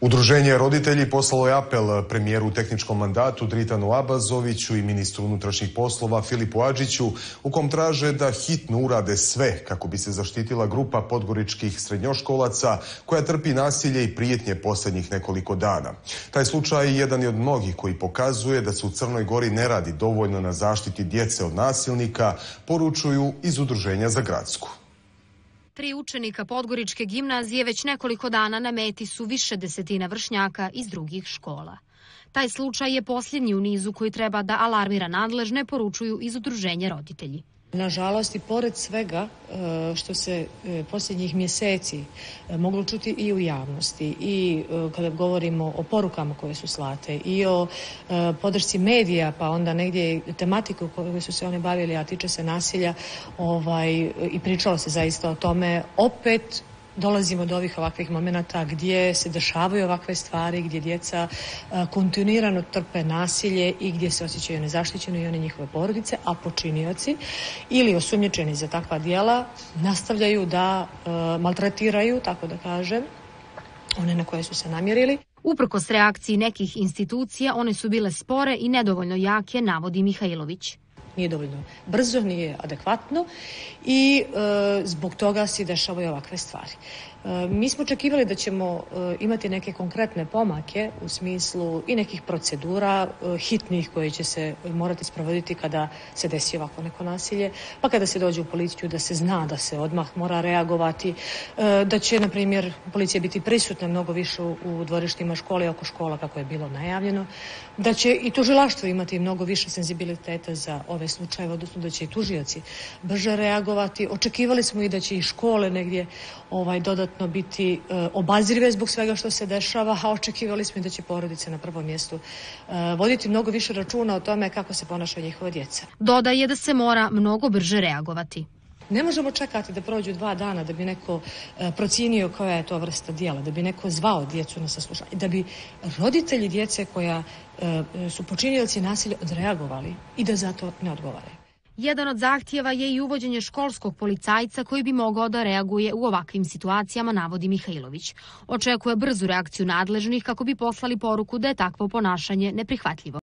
Udruženje roditelji poslalo je apel premijeru u tehničkom mandatu Dritanu Abazoviću i ministru unutrašnjih poslova Filipu Adžiću u kom traže da hitno urade sve kako bi se zaštitila grupa podgoričkih srednjoškolaca koja trpi nasilje i prijetnje posljednjih nekoliko dana. Taj slučaj je jedan od mnogih koji pokazuje da se u Crnoj Gori ne radi dovoljno na zaštiti djece od nasilnika, poručuju iz Udruženja za gradsku. Tri učenika Podgoričke gimnazije već nekoliko dana na meti su više desetina vršnjaka iz drugih škola. Taj slučaj je posljednji u nizu koji treba da alarmira nadležne, poručuju iz udruženja roditelji. Nažalost i pored svega e, što se e, posljednjih mjeseci e, moglo čuti i u javnosti i kada govorimo o porukama koje su slate i o podršci medija pa onda negdje tematiku koju su se oni bavili a tiče se nasilja ovaj, i pričalo se zaista o tome opet dolazimo do ovih ovakvih momenata gdje se dešavaju ovakve stvari, gdje djeca kontinuirano trpe nasilje i gdje se osjećaju nezaštićeno i one njihove porodice, a počinioci ili osumnjičeni za takva djela nastavljaju da maltretiraju, tako da kažem, one na koje su se namjerili. Uprkos reakciji nekih institucija, one su bile spore i nedovoljno jake, navodi Mihajlović nije dovoljno brzo, nije adekvatno i e, zbog toga se dešavaju ovakve stvari. E, mi smo očekivali da ćemo e, imati neke konkretne pomake u smislu i nekih procedura hitnih koje će se morati sprovoditi kada se desi ovako neko nasilje, pa kada se dođe u policiju da se zna da se odmah mora reagovati, da će, na primjer, policija biti prisutna mnogo više u dvorištima škole i oko škola kako je bilo najavljeno, da će i tužilaštvo imati mnogo više senzibiliteta za ove slučajeve, odnosno da će i tužioci brže reagovati. Očekivali smo i da će i škole negdje ovaj dodatno biti e, zbog svega što se dešava, a očekivali smo i da će porodice na prvom mjestu e, voditi mnogo više računa o tome kako se ponašaju njihova djeca. Dodaje da se mora mnogo brže reagovati. Ne možemo čekati da prođu dva dana da bi neko e, procijenio koja je to vrsta dijela, da bi neko zvao djecu na saslušanje, da bi roditelji djece koja e, su počinioci nasilja odreagovali i da zato ne odgovaraju. Jedan od zahtjeva je i uvođenje školskog policajca koji bi mogao da reaguje u ovakvim situacijama, navodi Mihajlović. Očekuje brzu reakciju nadležnih kako bi poslali poruku da je takvo ponašanje neprihvatljivo.